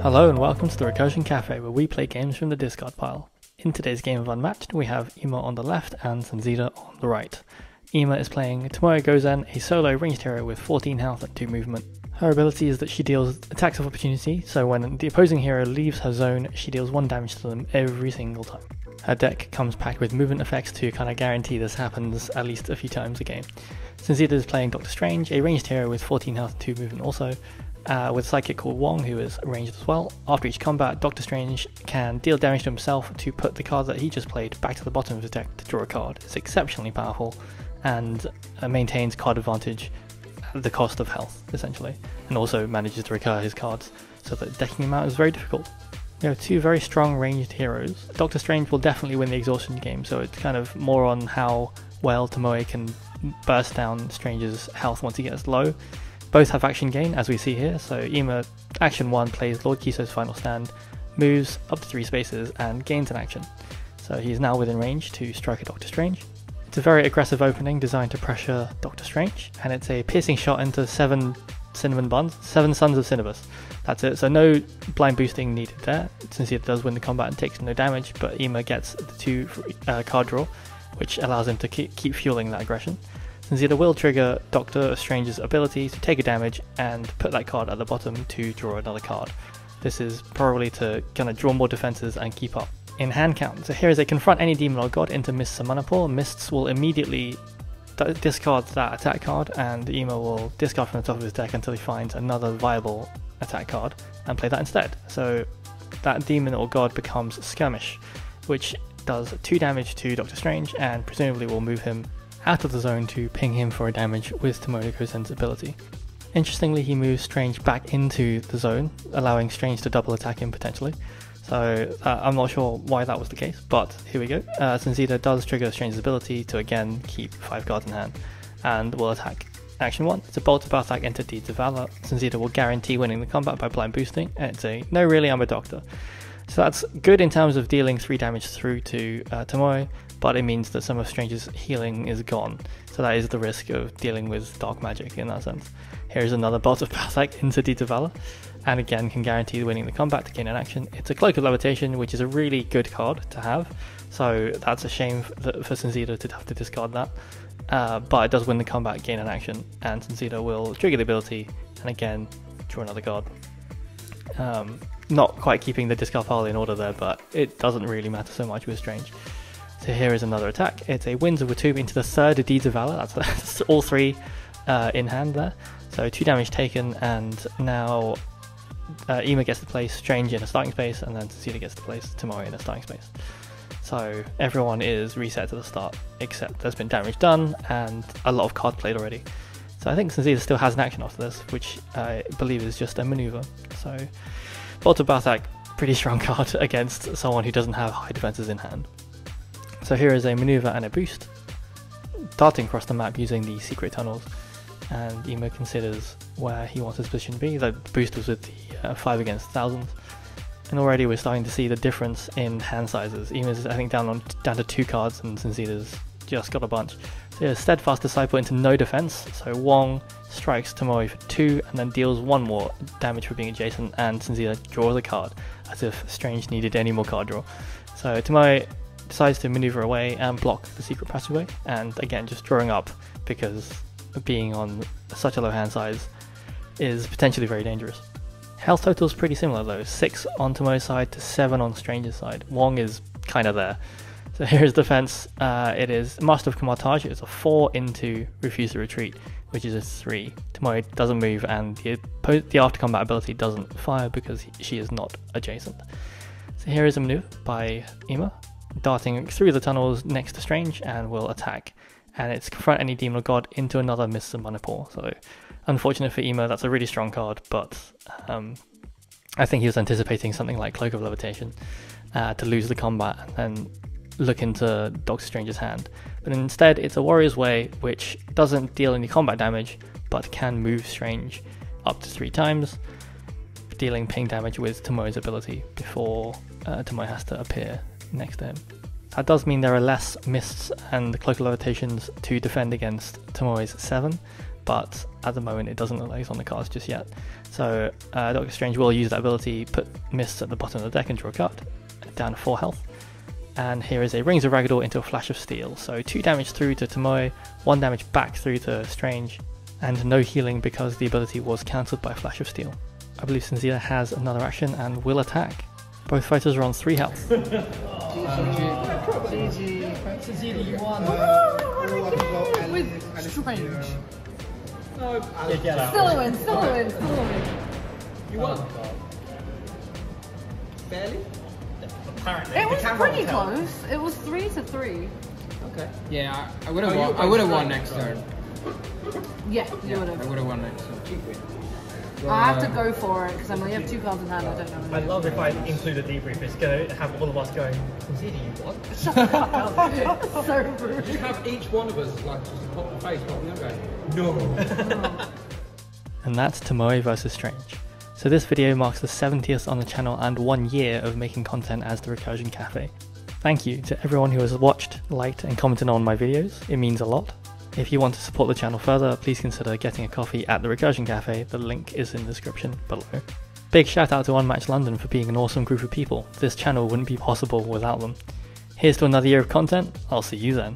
Hello and welcome to the Recursion Cafe where we play games from the discard pile. In today's game of Unmatched, we have Ema on the left and Sunzida on the right. Ema is playing Tomoe Gozen, a solo ranged hero with 14 health and 2 movement. Her ability is that she deals attacks of opportunity, so when the opposing hero leaves her zone, she deals 1 damage to them every single time. Her deck comes packed with movement effects to kind of guarantee this happens at least a few times a game. Sunzida is playing Doctor Strange, a ranged hero with 14 health and 2 movement also, uh, with a sidekick called Wong, who is ranged as well. After each combat, Doctor Strange can deal damage to himself to put the card that he just played back to the bottom of his deck to draw a card. It's exceptionally powerful and uh, maintains card advantage at the cost of health, essentially, and also manages to recur his cards so that decking him out is very difficult. We have two very strong ranged heroes. Doctor Strange will definitely win the exhaustion game, so it's kind of more on how well Tomoe can burst down Strange's health once he gets low. Both have action gain, as we see here, so Ema action 1 plays Lord Kiso's final stand, moves up to 3 spaces, and gains an action. So he's now within range to strike a Doctor Strange. It's a very aggressive opening designed to pressure Doctor Strange, and it's a piercing shot into 7 Cinnamon Buns, 7 Suns of Cinnibus. That's it, so no blind boosting needed there, since he does win the combat and takes no damage, but Ema gets the 2 uh, card draw, which allows him to keep, keep fueling that aggression. Sunzida will trigger Doctor Strange's ability to take a damage and put that card at the bottom to draw another card. This is probably to kind of draw more defenses and keep up in hand count. So here is a confront any demon or god into Mists of Munnopor. Mists will immediately discard that attack card and Ema will discard from the top of his deck until he finds another viable attack card and play that instead. So that demon or god becomes Skirmish, which does 2 damage to Doctor Strange and presumably will move him out of the zone to ping him for a damage with Tomoe sensibility. Interestingly, he moves Strange back into the zone, allowing Strange to double attack him potentially. So uh, I'm not sure why that was the case, but here we go. Uh, Sunzida does trigger Strange's ability to again keep 5 cards in hand, and will attack. Action 1, it's a bolt of Balthakk into Deeds of Valor. Sunzida will guarantee winning the combat by blind boosting, it's a no really I'm a doctor. So that's good in terms of dealing 3 damage through to uh, Tomoe, but it means that some of Strange's healing is gone. So that is the risk of dealing with dark magic in that sense. Here's another bolt of Balthakk into Deeds of Valor, and again can guarantee winning the combat to gain an action. It's a Cloak of Levitation, which is a really good card to have, so that's a shame for, for to have to discard that. Uh, but it does win the combat, gain an action, and Sunzida will trigger the ability, and again, draw another card. Um, not quite keeping the discard pile in order there, but it doesn't really matter so much with Strange. So here is another attack. It's a Winds of Watoomb into the third Deeds of Valor. That's, that's all three uh, in hand there. So two damage taken, and now uh, Ema gets to place Strange in a starting space, and then Sunzida gets to place Tomoe in a starting space. So everyone is reset to the start, except there's been damage done and a lot of card played already. So I think Sunzida still has an action after this, which I believe is just a maneuver. So Bolt of Balthakk, pretty strong card against someone who doesn't have high defenses in hand. So here is a maneuver and a boost, darting across the map using the secret tunnels, and Ema considers where he wants his position to be. The boost was with the uh, 5 against thousands, and already we're starting to see the difference in hand sizes. Ema's I think down on down to two cards, and Sunzida's just got a bunch. So yeah, Steadfast Disciple into no defense, so Wong strikes Tomoe for 2 and then deals 1 more damage for being adjacent, and Sunzida draws a card, as if Strange needed any more card draw. So Tomoe decides to maneuver away and block the secret passageway, and again just drawing up because being on such a low hand size is potentially very dangerous. Health total is pretty similar though, 6 on Tomoe's side to 7 on Stranger's side. Wong is kind of there. So here's defense. Uh, it is Master of Kamar-Taj. It's a 4 into Refuse to Retreat, which is a 3. Tomoe doesn't move and the, the after combat ability doesn't fire because she is not adjacent. So here is a maneuver by Ema, darting through the tunnels next to Strange and will attack. And it's confront any demon or god into another Mists of Munnopor. So unfortunate for Ema, that's a really strong card, but um, I think he was anticipating something like Cloak of Levitation uh, to lose the combat and look into Doctor Strange's hand. But instead, it's a Warrior's Way, which doesn't deal any combat damage, but can move Strange up to three times, dealing ping damage with Tomoe's ability before uh, Tomoe has to appear next him. That does mean there are less mists and cloak levitations to defend against Tomoe's 7, but at the moment it doesn't look like it's on the cards just yet. So uh, Doctor Strange will use that ability, put Mists at the bottom of the deck and draw a card, down to 4 health. And here is a Rings of Raggadorr into a Flash of Steel. So 2 damage through to Tomoe, 1 damage back through to Strange, and no healing because the ability was cancelled by Flash of Steel. I believe Sunzida has another action and will attack. Both fighters are on 3 health. GG. you won. With strange. No, Still a win, still a win, still a win. you won. Barely? Apparently. It was pretty close. It was three to three. Okay. Yeah, I would have Oh, won. I would have won next right. turn. Yeah, you Yeah, would I would have won next turn. Cheap. I have to go for it because I only have two cards in hand. I don't know. I'd love if I include a debrief. It's going to have all of us going, Sunzida, you won? Shut the fuck up. so rude. Just have each one of us like just pop the face, pop the other No. Oh. and that's Tomoe vs Strange. So this video marks the 70th on the channel and one year of making content as the Recursion Cafe. Thank you to everyone who has watched, liked and commented on my videos, it means a lot. If you want to support the channel further, please consider getting a coffee at the Recursion Cafe, the link is in the description below. Big shout out to Unmatched London for being an awesome group of people, this channel wouldn't be possible without them. Here's to another year of content, I'll see you then.